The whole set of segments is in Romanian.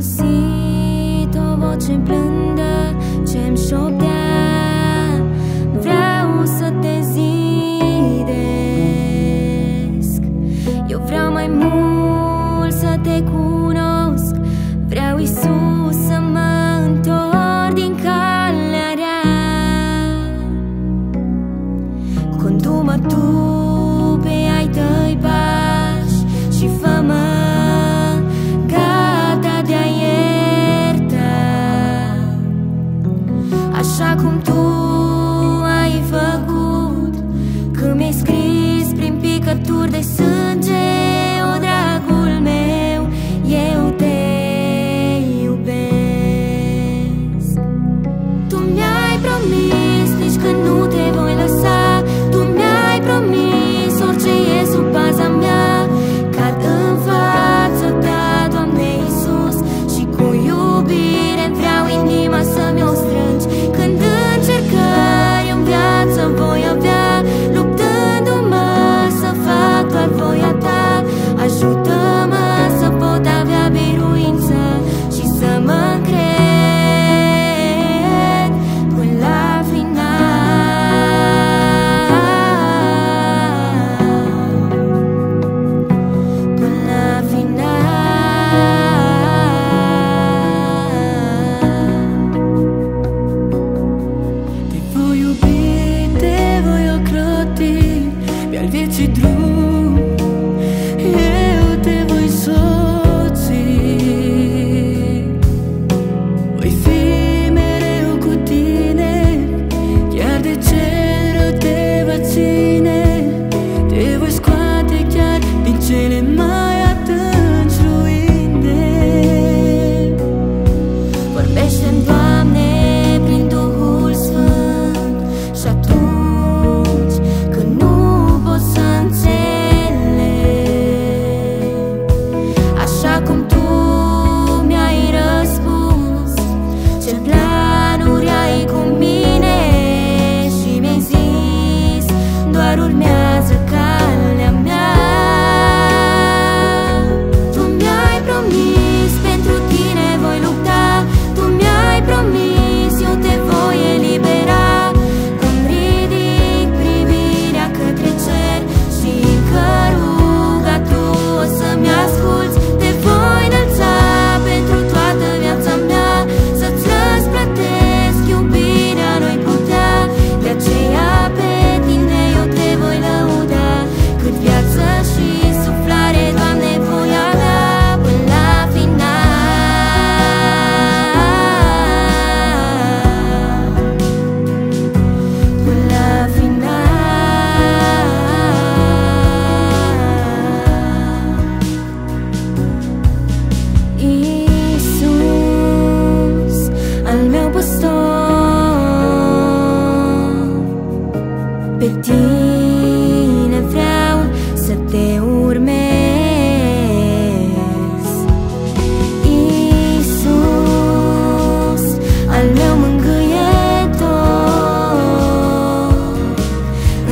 cu si, to voce blândă ce-mi șoptea They sun.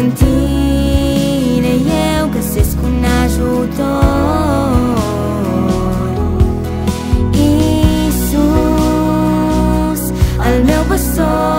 în tine eu găsesc un ajutor. Iisus, al meu păstor.